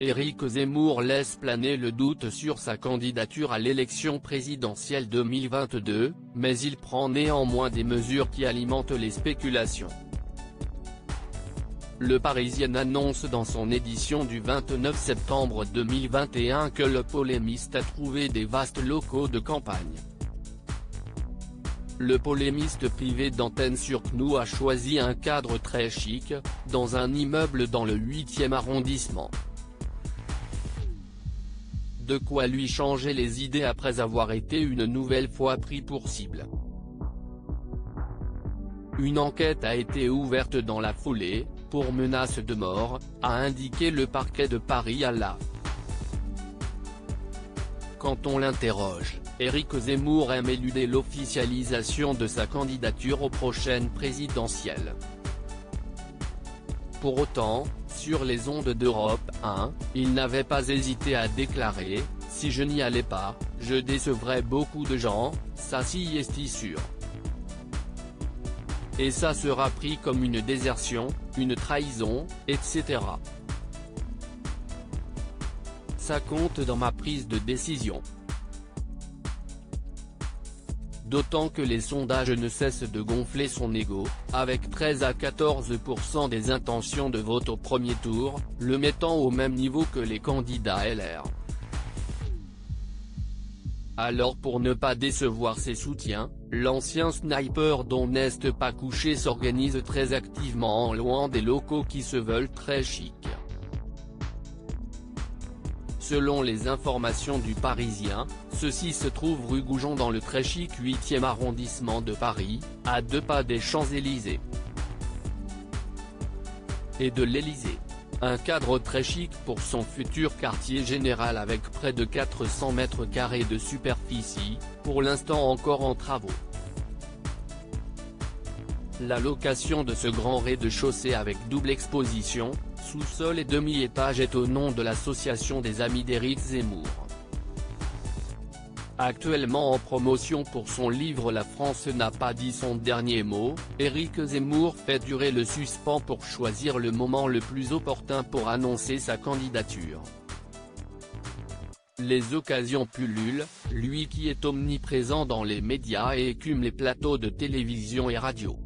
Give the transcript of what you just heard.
Éric Zemmour laisse planer le doute sur sa candidature à l'élection présidentielle 2022, mais il prend néanmoins des mesures qui alimentent les spéculations. Le Parisien annonce dans son édition du 29 septembre 2021 que le polémiste a trouvé des vastes locaux de campagne. Le polémiste privé d'antenne sur CNU a choisi un cadre très chic, dans un immeuble dans le 8e arrondissement. De quoi lui changer les idées après avoir été une nouvelle fois pris pour cible. Une enquête a été ouverte dans la foulée, pour menace de mort, a indiqué le parquet de Paris à la. Quand on l'interroge, Éric Zemmour aime éluder l'officialisation de sa candidature aux prochaines présidentielles. Pour autant, sur les ondes d'Europe 1, il n'avait pas hésité à déclarer, si je n'y allais pas, je décevrais beaucoup de gens, ça s'y est sûr. Et ça sera pris comme une désertion, une trahison, etc. Ça compte dans ma prise de décision. D'autant que les sondages ne cessent de gonfler son ego, avec 13 à 14% des intentions de vote au premier tour, le mettant au même niveau que les candidats LR. Alors pour ne pas décevoir ses soutiens, l'ancien sniper dont n'est pas couché s'organise très activement en loin des locaux qui se veulent très chics. Selon les informations du Parisien, ceci se trouve rue Goujon dans le très chic 8e arrondissement de Paris, à deux pas des Champs-Élysées. Et de l'Élysée. Un cadre très chic pour son futur quartier général avec près de 400 mètres carrés de superficie, pour l'instant encore en travaux. La location de ce grand rez-de-chaussée avec double exposition, sous-sol et demi-étage est au nom de l'association des Amis d'Éric Zemmour. Actuellement en promotion pour son livre La France n'a pas dit son dernier mot, Éric Zemmour fait durer le suspens pour choisir le moment le plus opportun pour annoncer sa candidature. Les occasions pullulent, lui qui est omniprésent dans les médias et écume les plateaux de télévision et radio.